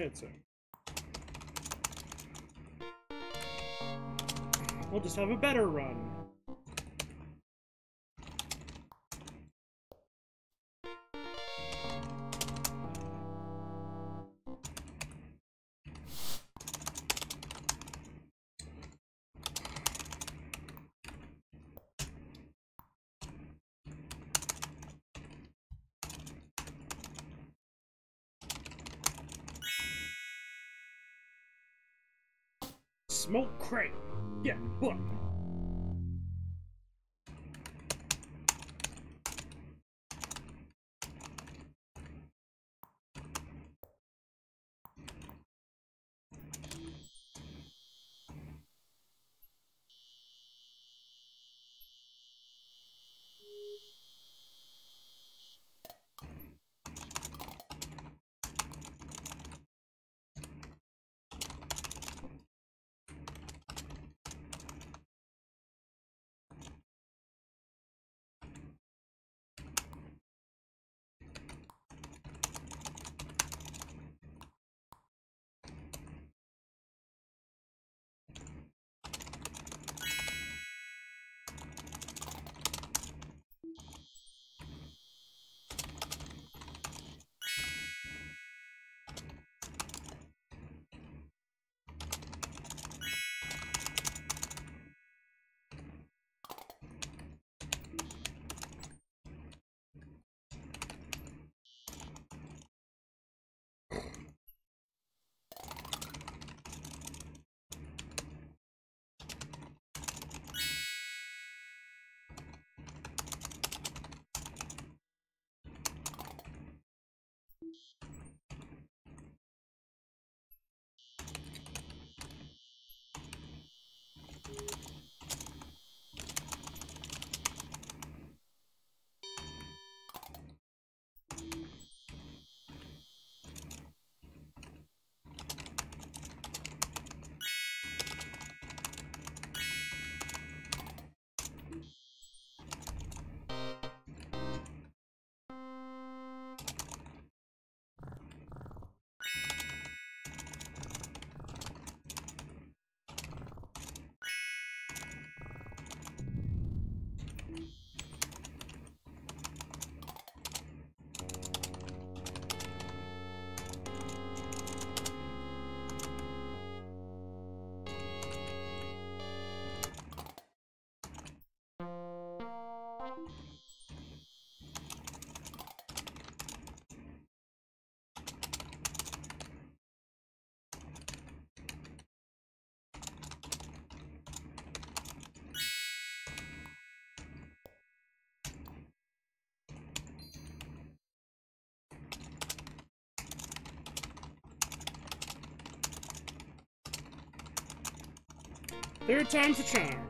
It's. We'll just have a better run. Smoke crate. Yeah, what? Third time's a charm.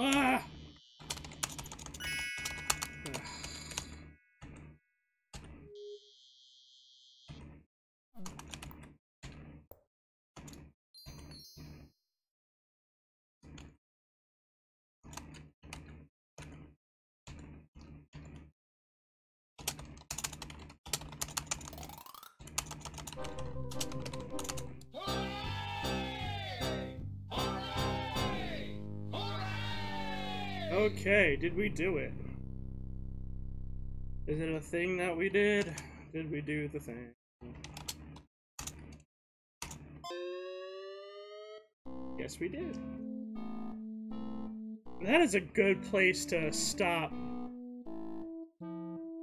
ああ Okay, did we do it? Is it a thing that we did? Did we do the thing? Yes, we did. That is a good place to stop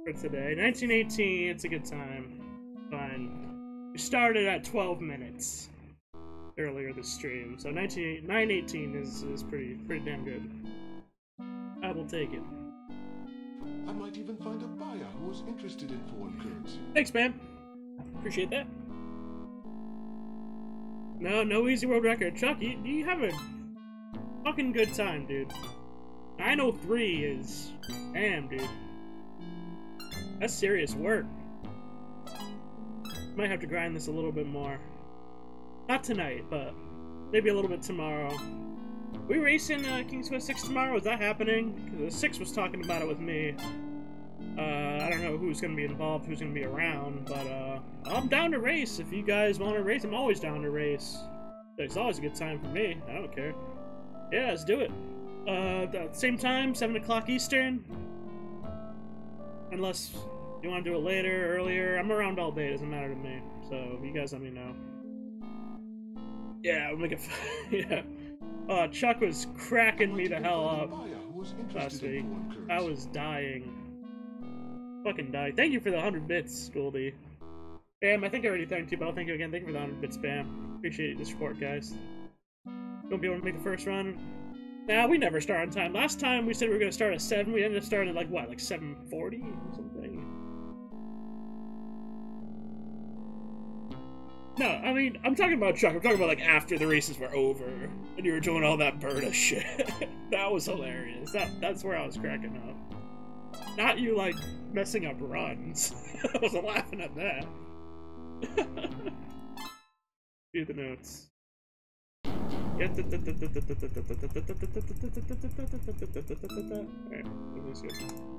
for today. 1918, it's a good time. Fine. We started at 12 minutes earlier this stream, so 19, 918 is, is pretty pretty damn good. I will take it. I might even find a buyer who is interested in foreign currency. Thanks, man. Appreciate that. No, no easy world record. Chuck, you, you have a fucking good time, dude. 903 is... Damn, dude. That's serious work. Might have to grind this a little bit more. Not tonight, but maybe a little bit tomorrow. We racing uh, King's Quest 6 tomorrow? Is that happening? Because 6 was talking about it with me. Uh, I don't know who's going to be involved, who's going to be around, but uh, I'm down to race. If you guys want to race, I'm always down to race. It's always a good time for me. I don't care. Yeah, let's do it. Uh, same time, 7 o'clock Eastern. Unless you want to do it later, earlier. I'm around all day, doesn't matter to me. So, you guys let me know. Yeah, I'll make it. yeah. Uh, Chuck was cracking me the hell up last week. I was dying. Fucking dying. Thank you for the 100 bits, Goldie. Bam, I think I already thanked you, but I'll thank you again. Thank you for the 100 bits, Bam. Appreciate the support, guys. Don't be able to make the first run. Nah, we never start on time. Last time we said we were going to start at 7. We ended up starting at, like, what, like 7.40 or something? No, I mean, I'm talking about Chuck. I'm talking about like after the races were over and you were doing all that Berta shit. that was hilarious. That that's where I was cracking up. Not you like messing up runs. I was laughing at that. Do the notes.